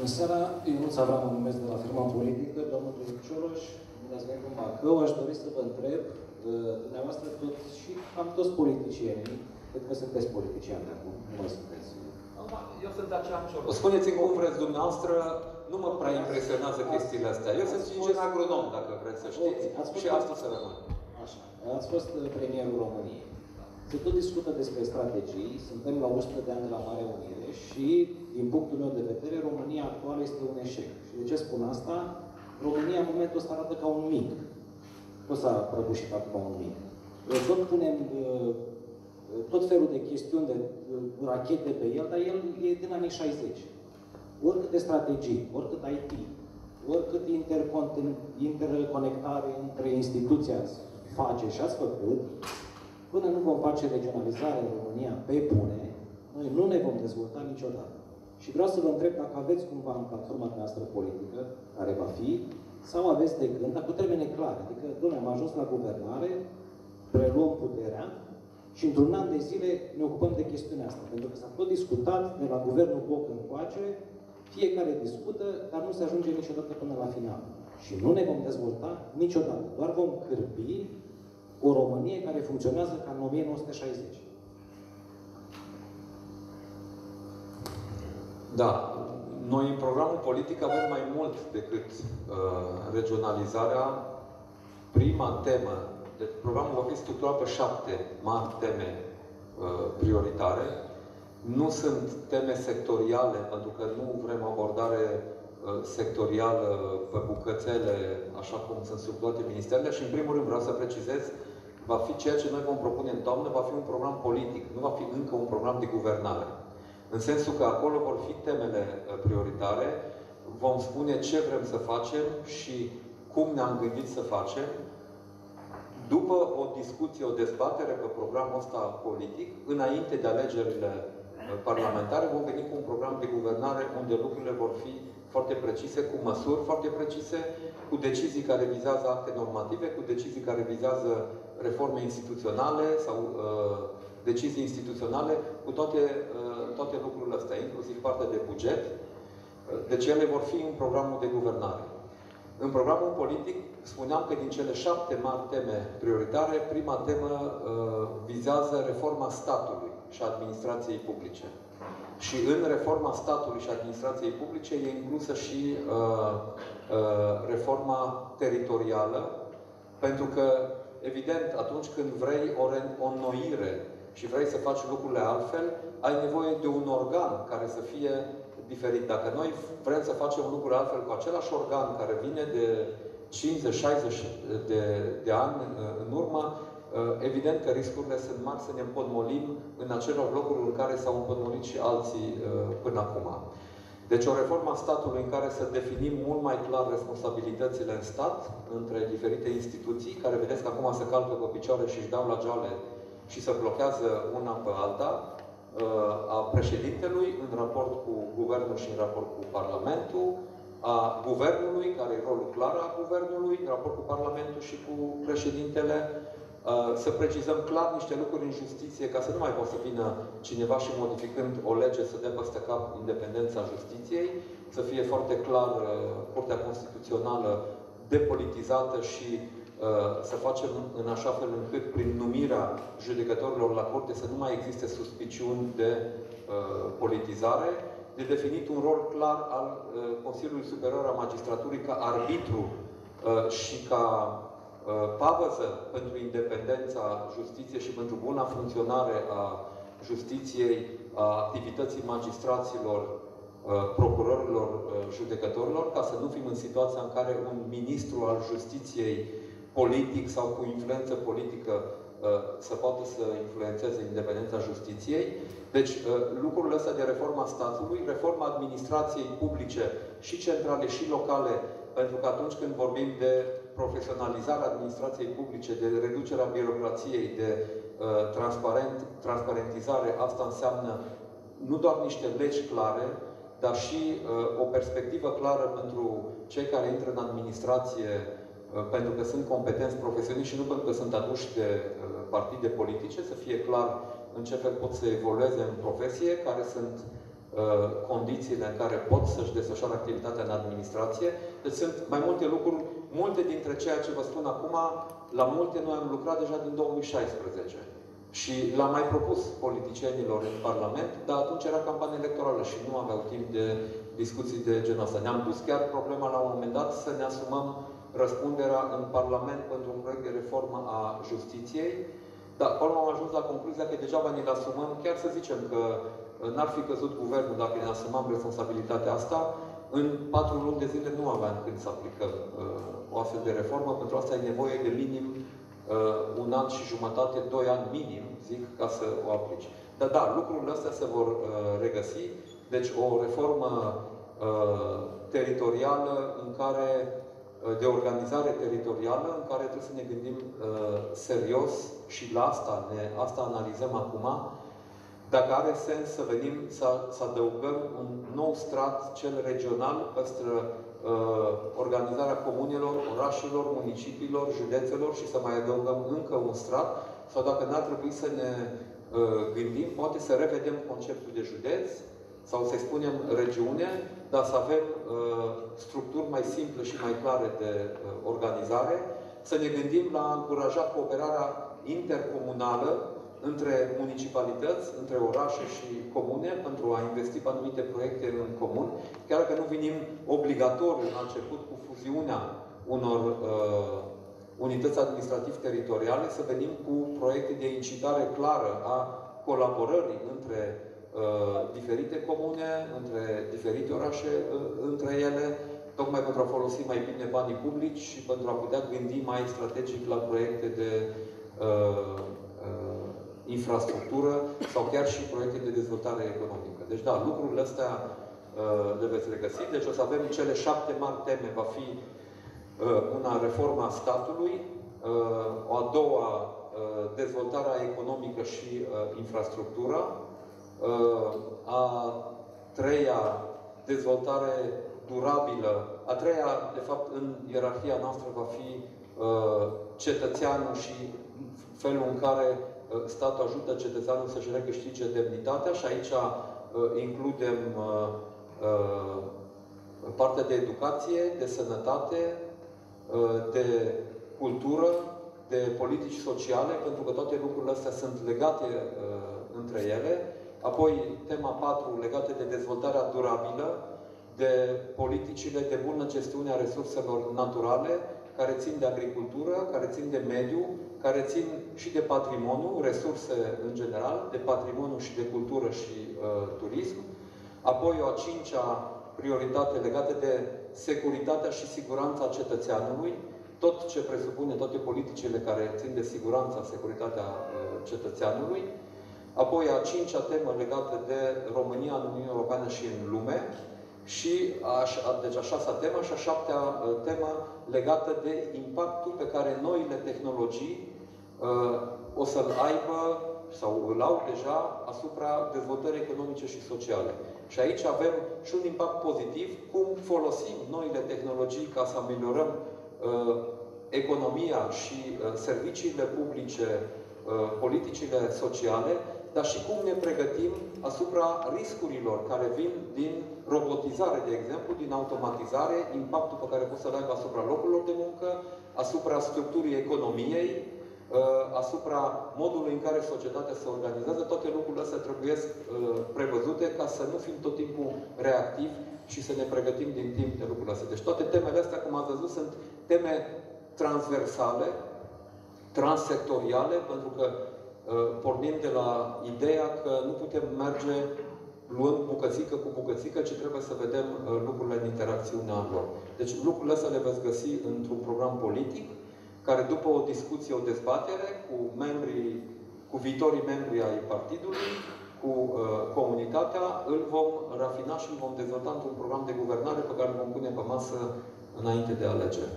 Bună seara, Ionuț Avram mă numesc de la firma politică, domnul Cioloș, bine ați venit în Bacău. Aș dori să vă întreb, uh, dumneavoastră toți și cam toți politicienii, cred că sunteți politicieni de acum, nu mai sunteți. Eu sunt de aceeași Cioloș. Spuneți-mi cum vreți dumneavoastră, nu mă prea impresionează chestiile astea. Eu sunt inginer agronom, dacă vreți să știți, și asta să rămân. Așa, ați fost uh, premierul României. Se tot discută despre strategii, suntem la 100 de ani de la Mare Unire și, din punctul meu de vedere, România actuală este un eșec. Și de ce spun asta? România în momentul ăsta arată ca un mic. Nu s-a prăbușit acum un mic. Tot punem uh, tot felul de chestiuni de uh, rachete pe el, dar el e din anii 60. Oricât de strategii, oricât IT, oricât interconectare între instituții ați face și ați făcut, Până nu vom face regionalizare în România pe bune, noi nu ne vom dezvolta niciodată. Și vreau să vă întreb dacă aveți cumva în platforma noastră politică, care va fi, sau aveți de gând, dar cu termene clare. Adică, domnule, am ajuns la guvernare, preluăm puterea și într-un an de zile ne ocupăm de chestiunea asta. Pentru că s-a tot discutat de la guvernul Boc încoace, fiecare discută, dar nu se ajunge niciodată până la final. Și nu ne vom dezvolta niciodată. Doar vom cârpi o Românie care funcționează ca în 1960. Da. Noi în programul politic avem mai mult decât uh, regionalizarea. Prima temă, deci programul va fi structurat pe șapte mari teme uh, prioritare. Nu sunt teme sectoriale, pentru că nu vrem abordare uh, sectorială pe bucățele, așa cum sunt structurate ministerele și, în primul rând, vreau să precizez va fi ceea ce noi vom propune în toamnă, va fi un program politic, nu va fi încă un program de guvernare. În sensul că acolo vor fi temele uh, prioritare, vom spune ce vrem să facem și cum ne-am gândit să facem. După o discuție, o dezbatere pe programul ăsta politic, înainte de alegerile uh, parlamentare, vom veni cu un program de guvernare unde lucrurile vor fi foarte precise, cu măsuri foarte precise, cu decizii care vizează acte normative, cu decizii care vizează reforme instituționale sau uh, decizii instituționale, cu toate, uh, toate lucrurile astea, inclusiv partea de buget. Deci ele vor fi în programul de guvernare. În programul politic spuneam că din cele șapte mari teme prioritare, prima temă uh, vizează reforma statului și administrației publice. Și în reforma statului și administrației publice e inclusă și uh, uh, reforma teritorială, pentru că, evident, atunci când vrei o, o înnoire și vrei să faci lucrurile altfel, ai nevoie de un organ care să fie diferit. Dacă noi vrem să facem lucruri altfel cu același organ care vine de 50-60 de, de ani în urmă, Uh, evident că riscurile sunt mari să ne împotmolim în acele locuri în care s-au împotmolit și alții uh, până acum. Deci o reformă a statului în care să definim mult mai clar responsabilitățile în stat între diferite instituții, care vedeți că acum se calcă pe picioare și își dau la geale și se blochează una pe alta, uh, a președintelui în raport cu guvernul și în raport cu Parlamentul, a guvernului, care e rolul clar a guvernului, în raport cu Parlamentul și cu președintele, Uh, să precizăm clar niște lucruri în justiție, ca să nu mai poată să vină cineva și modificând o lege să dea peste cap independența justiției, să fie foarte clar uh, Curtea Constituțională depolitizată și uh, să facem în așa fel încât prin numirea judecătorilor la curte să nu mai existe suspiciuni de politizare, de definit un rol clar al Consiliului Superior a Magistraturii ca arbitru și ca Uh, pavăză pentru independența justiției și pentru buna funcționare a justiției, a activității magistraților, uh, procurorilor, uh, judecătorilor, ca să nu fim în situația în care un ministru al justiției politic sau cu influență politică să poată să influențeze independența justiției. Deci, lucrurile astea de reforma statului, reforma administrației publice și centrale și locale, pentru că atunci când vorbim de profesionalizarea administrației publice, de reducerea birocrației, de uh, transparent, transparentizare, asta înseamnă nu doar niște legi clare, dar și uh, o perspectivă clară pentru cei care intră în administrație uh, pentru că sunt competenți profesioniști și nu pentru că sunt aduși de uh, partide politice, să fie clar în ce fel pot să evolueze în profesie, care sunt uh, condițiile în care pot să-și desfășoare activitatea în administrație. Deci sunt mai multe lucruri, multe dintre ceea ce vă spun acum, la multe noi am lucrat deja din 2016. Și l-am mai propus politicienilor în Parlament, dar atunci era campanie electorală și nu aveau timp de discuții de genul ăsta. Ne-am pus chiar problema la un moment dat să ne asumăm răspunderea în Parlament pentru un proiect de reformă a justiției, dar acolo am ajuns la concluzia că degeaba ne-l asumăm, chiar să zicem că n-ar fi căzut guvernul dacă ne asumam responsabilitatea asta, în patru luni de zile nu aveam când să aplicăm uh, o astfel de reformă. Pentru asta e nevoie de minim uh, un an și jumătate, doi ani minim, zic, ca să o aplici. Dar da, lucrurile astea se vor uh, regăsi. Deci o reformă uh, teritorială în care uh, de organizare teritorială în care trebuie să ne gândim uh, serios și la asta, ne, asta analizăm acum, dacă are sens să venim să, să adăugăm un nou strat, cel regional, păstră uh, organizarea comunelor, orașelor, municipiilor, județelor și să mai adăugăm încă un strat, sau dacă n-ar trebui să ne uh, gândim, poate să revedem conceptul de județ, sau să-i spunem regiune, dar să avem uh, structuri mai simple și mai clare de uh, organizare, să ne gândim la a încuraja cooperarea intercomunală între municipalități, între orașe și comune, pentru a investi pe anumite proiecte în comun, chiar că nu venim obligatoriu la început cu fuziunea unor uh, unități administrativ-teritoriale, să venim cu proiecte de incitare clară a colaborării între uh, diferite comune, între diferite orașe, uh, între ele, tocmai pentru a folosi mai bine banii publici și pentru a putea gândi mai strategic la proiecte de uh, uh, infrastructură sau chiar și proiecte de dezvoltare economică. Deci da, lucrurile astea uh, le veți regăsi. Deci o să avem cele șapte mari teme. Va fi uh, una reforma statului, uh, o a doua uh, dezvoltarea economică și uh, infrastructura, uh, a treia dezvoltare durabilă, a treia, de fapt, în ierarhia noastră va fi uh, cetățeanul și felul în care Uh, statul ajută cetățeanul să-și recâștige demnitatea și aici uh, includem uh, partea de educație, de sănătate, de cultură, de politici sociale, pentru că toate lucrurile astea sunt legate între ele. Apoi, tema 4, legată de dezvoltarea durabilă, de politicile de bună gestiune a resurselor naturale, care țin de agricultură, care țin de mediu, care țin și de patrimoniu, resurse în general, de patrimoniu și de cultură și uh, turism. Apoi o a cincea prioritate legată de securitatea și siguranța cetățeanului, tot ce presupune toate politicile care țin de siguranța, securitatea uh, cetățeanului. Apoi a cincea temă legată de România în Uniunea Europeană și în lume, și aș, deci a șasea temă și a șaptea uh, temă legată de impactul pe care noile tehnologii uh, o să-l aibă sau îl au deja asupra dezvoltării economice și sociale. Și aici avem și un impact pozitiv, cum folosim noile tehnologii ca să ameliorăm uh, economia și uh, serviciile publice, uh, politicile sociale, dar și cum ne pregătim asupra riscurilor care vin din robotizare, de exemplu, din automatizare, impactul pe care pot să-l aibă asupra locurilor de muncă, asupra structurii economiei, uh, asupra modului în care societatea se organizează, toate lucrurile astea trebuie uh, prevăzute ca să nu fim tot timpul reactivi și să ne pregătim din timp de lucrurile astea. Deci toate temele astea, cum ați văzut, sunt teme transversale, transsectoriale, pentru că Uh, pornim de la ideea că nu putem merge luând bucățică cu bucățică, ci trebuie să vedem uh, lucrurile în interacțiunea lor. Deci lucrurile astea le veți găsi într-un program politic, care după o discuție, o dezbatere cu membrii, cu viitorii membri ai partidului, cu uh, comunitatea, îl vom rafina și îl vom dezvolta într-un program de guvernare pe care îl vom pune pe masă înainte de alegeri.